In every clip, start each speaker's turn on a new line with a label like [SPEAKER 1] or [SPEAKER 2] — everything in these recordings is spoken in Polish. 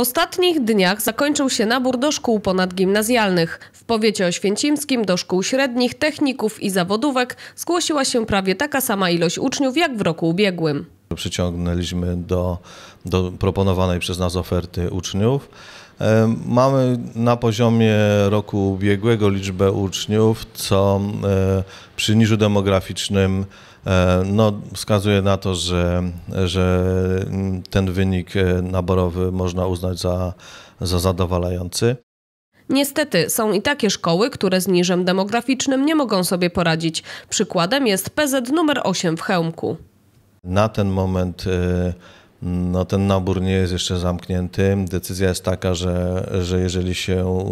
[SPEAKER 1] ostatnich dniach zakończył się nabór do szkół ponadgimnazjalnych. W powiecie oświęcimskim do szkół średnich, techników i zawodówek zgłosiła się prawie taka sama ilość uczniów jak w roku ubiegłym.
[SPEAKER 2] Przyciągnęliśmy do, do proponowanej przez nas oferty uczniów. E, Mamy na poziomie roku ubiegłego liczbę uczniów, co e, przy niżu demograficznym e, no, wskazuje na to, że, że ten wynik naborowy można uznać za, za zadowalający.
[SPEAKER 1] Niestety są i takie szkoły, które z niżem demograficznym nie mogą sobie poradzić. Przykładem jest PZ numer 8 w Chełmku.
[SPEAKER 2] Na ten moment e, no, ten nabór nie jest jeszcze zamknięty. Decyzja jest taka, że, że jeżeli się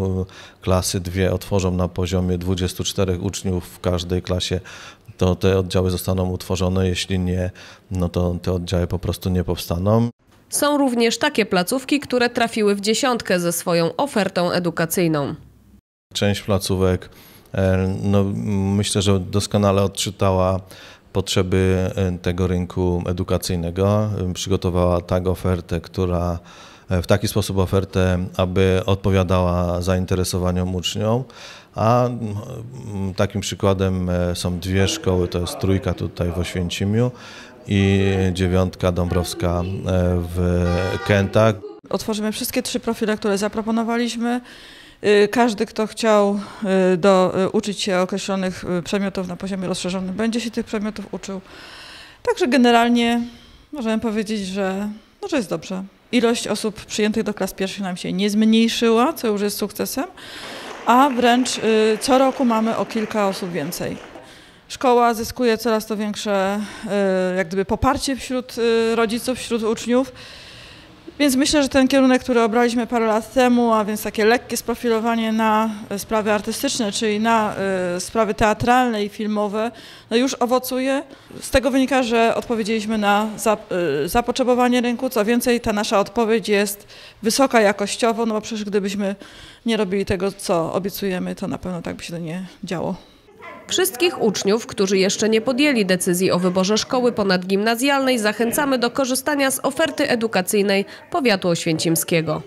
[SPEAKER 2] klasy dwie otworzą na poziomie 24 uczniów w każdej klasie, to te oddziały zostaną utworzone. Jeśli nie, no to te oddziały po prostu nie powstaną.
[SPEAKER 1] Są również takie placówki, które trafiły w dziesiątkę ze swoją ofertą edukacyjną.
[SPEAKER 2] Część placówek e, no, myślę, że doskonale odczytała potrzeby e, tego rynku edukacyjnego. E, Przygotowała tak ofertę, która e, w taki sposób ofertę, aby odpowiadała zainteresowaniom uczniom. A mm, takim przykładem są dwie szkoły, to jest trójka tutaj w Oświęcimiu i dziewiątka dąbrowska w Kętach.
[SPEAKER 3] Otworzymy wszystkie trzy profile, które zaproponowaliśmy. Y, Każdy, kto chciał y, do, y, uczyć się określonych przedmiotów na poziomie rozszerzonym, będzie się tych przedmiotów uczył. Także generalnie możemy powiedzieć, że, no, że jest dobrze. Ilość osób przyjętych do klas pierwszych nam się nie zmniejszyła, co już jest sukcesem, a wręcz co roku mamy o kilka osób więcej. Szkoła zyskuje coraz to większe jak gdyby poparcie wśród rodziców, wśród uczniów. Więc myślę, że ten kierunek, który obraliśmy parę lat temu, a więc takie lekkie sprofilowanie na e, sprawy artystyczne, czyli na e, sprawy teatralne i filmowe, no już owocuje. Z tego wynika, że odpowiedzieliśmy na e, zapotrzebowanie rynku. Co więcej, ta nasza odpowiedź jest wysoka jakościowo, no bo przecież gdybyśmy nie robili tego, co obiecujemy, to na pewno tak by się to nie działo.
[SPEAKER 1] Wszystkich uczniów, którzy jeszcze nie podjęli decyzji o wyborze szkoły ponadgimnazjalnej, zachęcamy do korzystania z oferty edukacyjnej powiatu oświęcimskiego.